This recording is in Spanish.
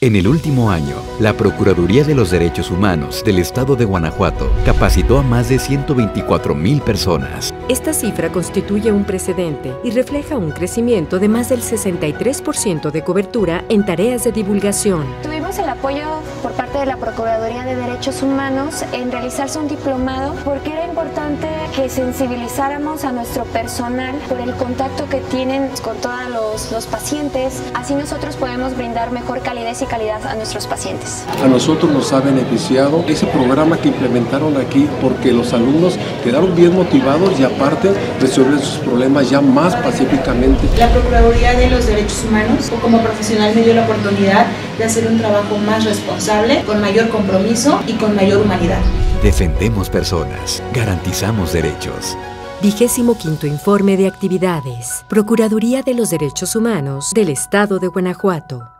En el último año, la Procuraduría de los Derechos Humanos del Estado de Guanajuato capacitó a más de 124 mil personas. Esta cifra constituye un precedente y refleja un crecimiento de más del 63% de cobertura en tareas de divulgación. Tuvimos el apoyo por parte de la Procuraduría de Derechos Humanos en realizarse un diplomado porque era importante que sensibilizáramos a nuestro personal por el contacto que tienen con todos los, los pacientes. Así nosotros podemos brindar mejor calidad y calidad a nuestros pacientes. A nosotros nos ha beneficiado ese programa que implementaron aquí porque los alumnos quedaron bien motivados y aparte resuelven sus problemas ya más pacíficamente. La Procuraduría de los Derechos Humanos como profesional me dio la oportunidad de hacer un trabajo más responsable, con mayor compromiso y con mayor humanidad. Defendemos personas, garantizamos derechos. Vigésimo quinto Informe de Actividades. Procuraduría de los Derechos Humanos del Estado de Guanajuato.